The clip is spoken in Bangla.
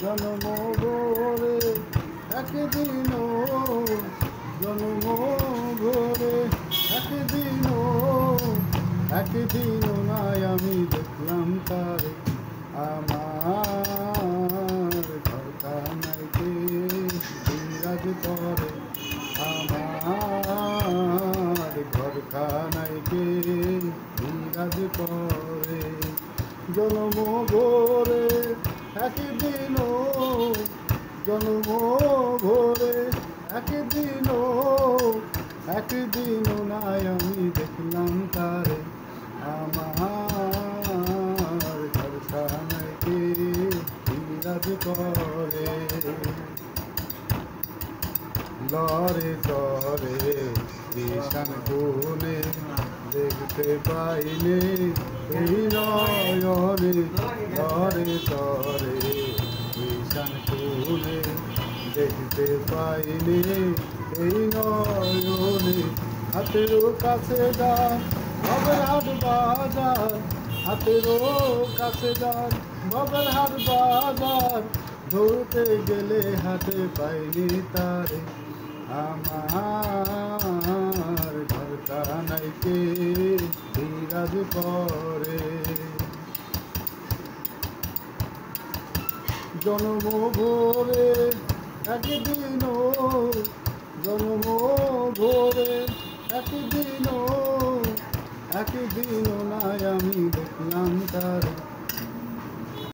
জন্ম ভোরে একদিন জন্ম ভোরে একদিন একদিন নাই আমি দেখলাম তারে। আমার ঘর কানাইতে বিরাজ করে। আমার ঘর কানাইতে বিরাজ করে। জন্ম ভোরে একদিন জন্ম ভোরে একদিন একদিন নাই আমি দেখলাম তারে। আমার ঘর কানাইতে বিরাজ করে লরে ঈশান কোণে দেখতে পাইলে এই নয়নে লরে তরে। ঈশান কোণে দেখতে পাইলে এই নয়নে হাতেরও কাছে বাবার বাজার। হাতেরও কাছে যান বাজার। ধরতে গেলে হাতে পাইনি তারে। আমার বিরাজ করে জন্ম ভোরে একদিন জন্ম ভোরে একদিন একদিন নাই আমি দেখলাম তারে